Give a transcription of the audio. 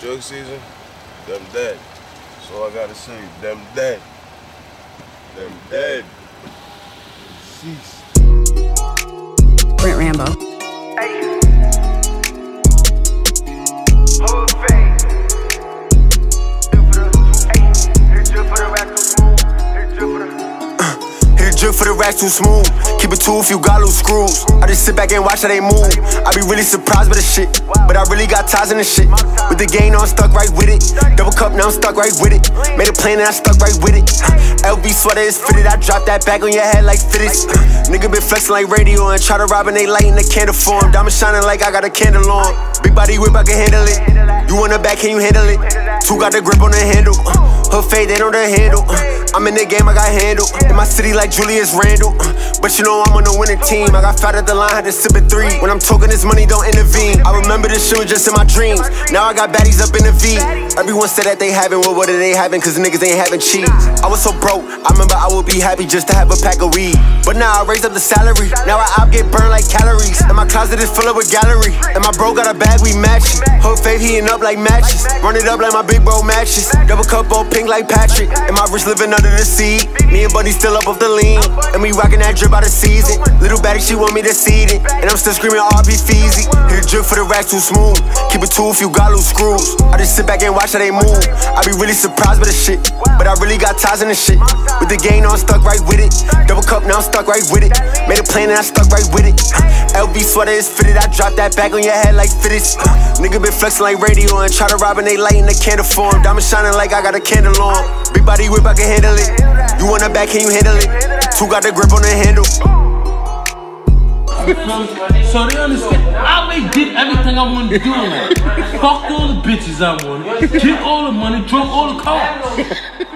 Jugg season, them dead. That's all I gotta say. Them dead. Them dead. Cease. Brent Rambo. Hit drip for the racks too smooth. Keep it two if you got loose screws. I just sit back and watch how they move. I be really surprised by the shit. But I really got ties in the shit. With the game, I'm stuck right with it. Double cup, now I'm stuck right with it. Made a plan and I stuck right with it. LV sweater is fitted. I drop that bag on your head like fittest. Nigga been flexing like radio and try to rob and they lighting the candle for him. Diamond shining like I got a candle on. Big body whip, I can handle it. You want the back, can you handle it? Two got the grip on the handle. Her fade, they know the handle. I'm in the game, I got handle. In my city like Julius Randle. But you know I'm on the winning team. I got fat at the line, had to sip it three. When I'm talking this money, don't intervene. I remember this shit was just in my dreams. Now I got baddies up in the V. Everyone said that they having, well, what are they having? Cause niggas ain't having cheese. I was so broke, I remember I would be happy just to have a pack of weed. But now I raised up the salary. Now I out get burned like calories. And my closet is full up with gallery. And my bro got a bag, we matching. Whole faith heating up like matches. Run it up like my big bro matches. Double cup all pink like Patrick. And my wrist living under the sea. Me and Buddy still up off the lean. And we rocking that drip out of season. Little baddie, she want me to seed it. And I'm still screaming RB Feezy. Hit a drip for the racks too smooth. Keep it two if you got loose screws. I just sit back and watch how they move. I be really surprised by the shit. But I really got ties in the shit. With the game, now I'm stuck right with it. Double cup, now I'm stuck right with it. Made a plan and I stuck right with it. LV sweater is fitted. I drop that bag on your head like fittest. Nigga been flexing like radio and try to rob and they lighting the candle for him. Diamond shining like I got a candle on. Big body whip, I can handle it. You want the back, can you handle it? Two got the grip on the handle. So they understand. I already did everything I wanted to do. Fucked all the bitches I wanted. Took all the money, drunk all the cars.